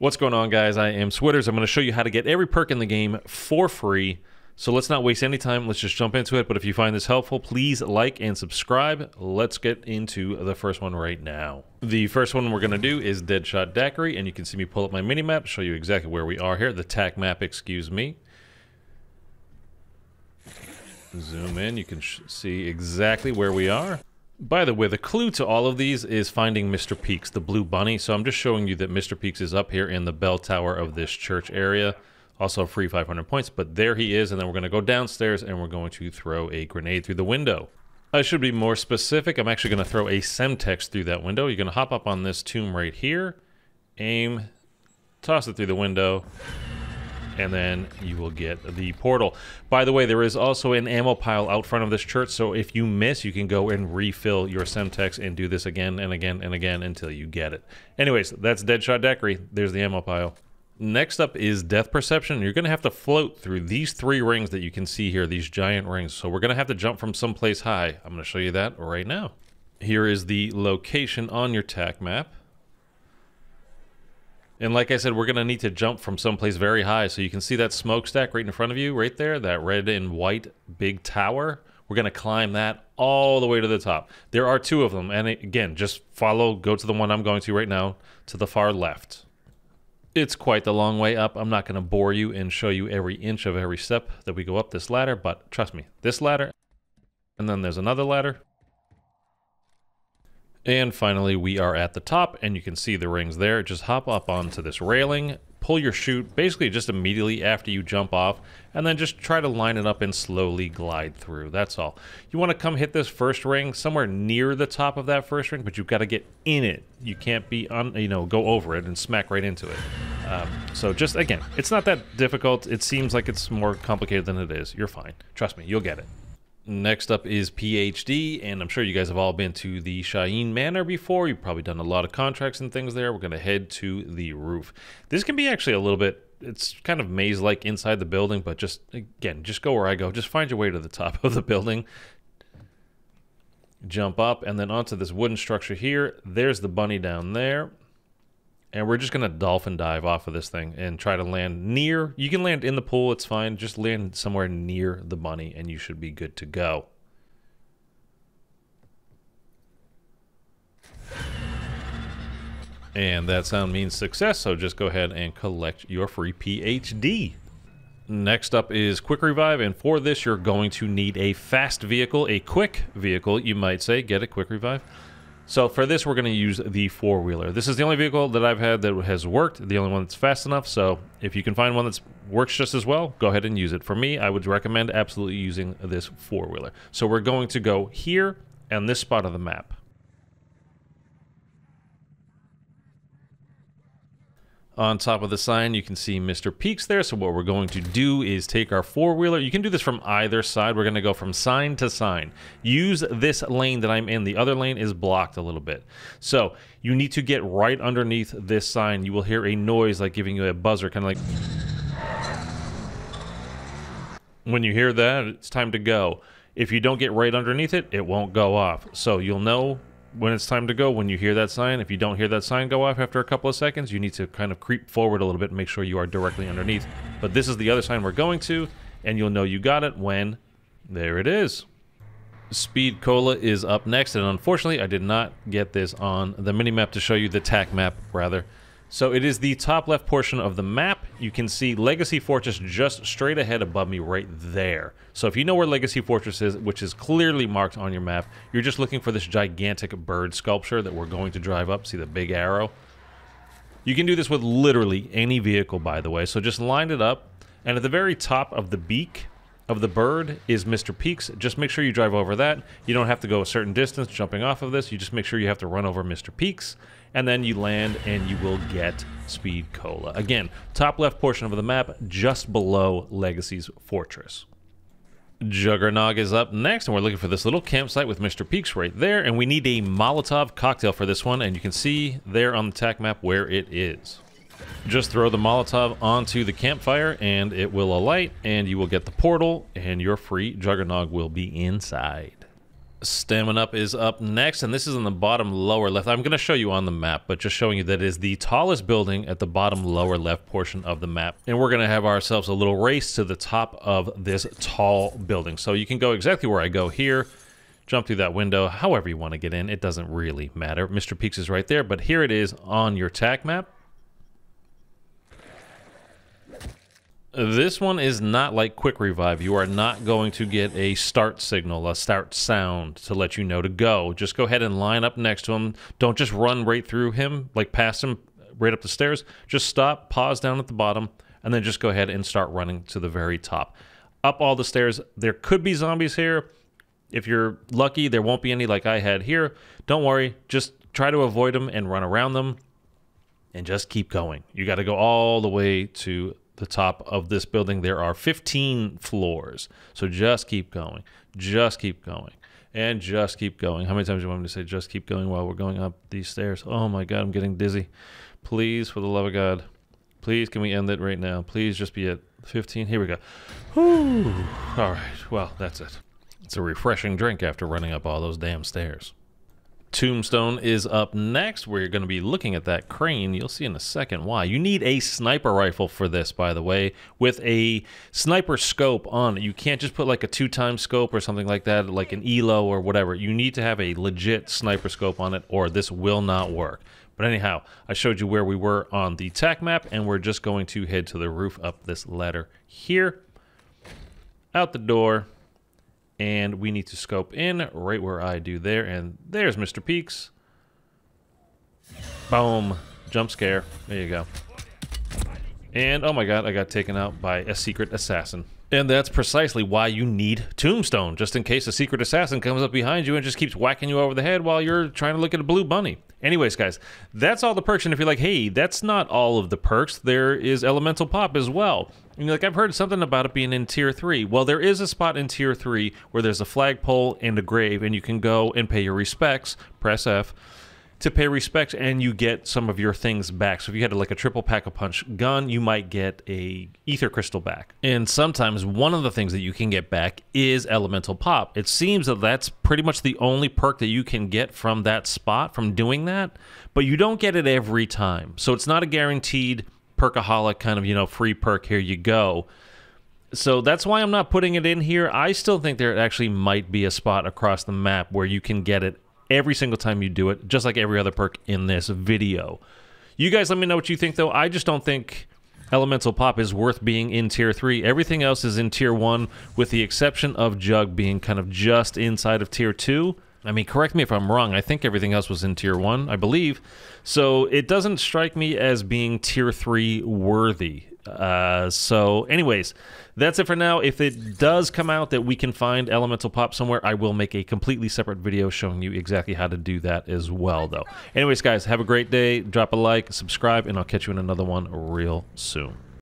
What's going on, guys? I am Switters. I'm going to show you how to get every perk in the game for free. So let's not waste any time. Let's just jump into it. But if you find this helpful, please like and subscribe. Let's get into the first one right now. The first one we're going to do is Deadshot Daiquiri. And you can see me pull up my mini map, show you exactly where we are here. The TAC map, excuse me. Zoom in. You can see exactly where we are. By the way, the clue to all of these is finding Mr. Peeks, the blue bunny. So I'm just showing you that Mr. Peeks is up here in the bell tower of this church area. Also free 500 points, but there he is. And then we're going to go downstairs and we're going to throw a grenade through the window. I should be more specific. I'm actually going to throw a Semtex through that window. You're going to hop up on this tomb right here, aim, toss it through the window, and then you will get the portal. By the way, there is also an ammo pile out front of this church, so if you miss, you can go and refill your Semtex and do this again and again and again until you get it. Anyways, that's Deadshot Daiquiri. There's the ammo pile. Next up is Death Perception. You're going to have to float through these three rings that you can see here, these giant rings. So we're going to have to jump from someplace high. I'm going to show you that right now. Here is the location on your TAC map. And like I said, we're going to need to jump from someplace very high. So you can see that smokestack right in front of you, right there, that red and white big tower. We're going to climb that all the way to the top. There are two of them. And again, just follow, go to the one I'm going to right now, to the far left. It's quite the long way up. I'm not going to bore you and show you every inch of every step that we go up this ladder, but trust me, this ladder, and then there's another ladder, and finally, we are at the top, and you can see the rings there. Just hop up onto this railing, pull your chute, basically just immediately after you jump off, and then just try to line it up and slowly glide through. That's all. You want to come hit this first ring somewhere near the top of that first ring, but you've got to get in it. You can't be on, you know, go over it and smack right into it. Um, so just again, it's not that difficult. It seems like it's more complicated than it is. You're fine. Trust me, you'll get it. Next up is PhD, and I'm sure you guys have all been to the Shahin Manor before. You've probably done a lot of contracts and things there. We're going to head to the roof. This can be actually a little bit, it's kind of maze-like inside the building, but just, again, just go where I go. Just find your way to the top of the building. Jump up, and then onto this wooden structure here. There's the bunny down there. And we're just going to dolphin dive off of this thing and try to land near. You can land in the pool, it's fine. Just land somewhere near the bunny and you should be good to go. And that sound means success, so just go ahead and collect your free PhD. Next up is Quick Revive, and for this you're going to need a fast vehicle, a quick vehicle, you might say. Get a Quick Revive. So for this, we're going to use the four-wheeler. This is the only vehicle that I've had that has worked, the only one that's fast enough. So if you can find one that works just as well, go ahead and use it. For me, I would recommend absolutely using this four-wheeler. So we're going to go here and this spot of the map. On top of the sign, you can see Mr. Peeks there. So what we're going to do is take our four-wheeler. You can do this from either side. We're going to go from sign to sign. Use this lane that I'm in. The other lane is blocked a little bit. So you need to get right underneath this sign. You will hear a noise like giving you a buzzer, kind of like... When you hear that, it's time to go. If you don't get right underneath it, it won't go off. So you'll know when it's time to go, when you hear that sign, if you don't hear that sign go off after a couple of seconds, you need to kind of creep forward a little bit and make sure you are directly underneath. But this is the other sign we're going to, and you'll know you got it when there it is. Speed Cola is up next, and unfortunately, I did not get this on the mini map to show you the TAC map, rather. So it is the top left portion of the map. You can see Legacy Fortress just straight ahead above me right there. So if you know where Legacy Fortress is, which is clearly marked on your map, you're just looking for this gigantic bird sculpture that we're going to drive up. See the big arrow? You can do this with literally any vehicle, by the way. So just line it up, and at the very top of the beak of the bird is Mr. Peeks. Just make sure you drive over that. You don't have to go a certain distance jumping off of this. You just make sure you have to run over Mr. Peeks and then you land and you will get Speed Cola. Again, top left portion of the map, just below Legacy's Fortress. Juggernog is up next, and we're looking for this little campsite with Mr. Peeks right there, and we need a Molotov cocktail for this one, and you can see there on the TAC map where it is. Just throw the Molotov onto the campfire, and it will alight, and you will get the portal, and your free Juggernog will be inside. Stamin-Up is up next, and this is in the bottom lower left. I'm going to show you on the map, but just showing you that it is the tallest building at the bottom lower left portion of the map. And we're going to have ourselves a little race to the top of this tall building. So you can go exactly where I go here, jump through that window, however you want to get in. It doesn't really matter. Mr. Peeks is right there, but here it is on your tac map. This one is not like Quick Revive. You are not going to get a start signal, a start sound to let you know to go. Just go ahead and line up next to him. Don't just run right through him, like past him, right up the stairs. Just stop, pause down at the bottom, and then just go ahead and start running to the very top. Up all the stairs. There could be zombies here. If you're lucky, there won't be any like I had here. Don't worry. Just try to avoid them and run around them and just keep going. You got to go all the way to the top of this building. There are 15 floors. So just keep going. Just keep going. And just keep going. How many times do you want me to say just keep going while we're going up these stairs? Oh my God, I'm getting dizzy. Please, for the love of God, please, can we end it right now? Please just be at 15. Here we go. Whew. All right. Well, that's it. It's a refreshing drink after running up all those damn stairs. Tombstone is up next. We're going to be looking at that crane. You'll see in a second why. You need a sniper rifle for this, by the way, with a sniper scope on it. You can't just put like a two-time scope or something like that, like an ELO or whatever. You need to have a legit sniper scope on it, or this will not work. But anyhow, I showed you where we were on the tac map, and we're just going to head to the roof up this ladder here. Out the door, and we need to scope in right where I do there. And there's Mr. Peeks. Boom. Jump scare. There you go. And oh my god, I got taken out by a secret assassin. And that's precisely why you need Tombstone, just in case a secret assassin comes up behind you and just keeps whacking you over the head while you're trying to look at a blue bunny. Anyways, guys, that's all the perks. And if you're like, hey, that's not all of the perks, there is Elemental Pop as well. And you're like, I've heard something about it being in Tier 3. Well, there is a spot in Tier 3 where there's a flagpole and a grave, and you can go and pay your respects, press F, to pay respects and you get some of your things back. So if you had like a triple pack a punch gun, you might get a aether crystal back. And sometimes one of the things that you can get back is elemental pop. It seems that that's pretty much the only perk that you can get from that spot from doing that, but you don't get it every time. So it's not a guaranteed perkaholic kind of, you know, free perk here you go. So that's why I'm not putting it in here. I still think there actually might be a spot across the map where you can get it every single time you do it, just like every other perk in this video. You guys let me know what you think, though. I just don't think Elemental Pop is worth being in Tier 3. Everything else is in Tier 1, with the exception of Jug being kind of just inside of Tier 2. I mean, correct me if I'm wrong. I think everything else was in Tier 1, I believe. So it doesn't strike me as being Tier 3 worthy. Uh, so, anyways, that's it for now. If it does come out that we can find Elemental Pop somewhere, I will make a completely separate video showing you exactly how to do that as well, though. Anyways, guys, have a great day. Drop a like, subscribe, and I'll catch you in another one real soon.